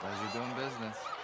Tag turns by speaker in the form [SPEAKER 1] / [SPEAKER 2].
[SPEAKER 1] Pleasure doing business.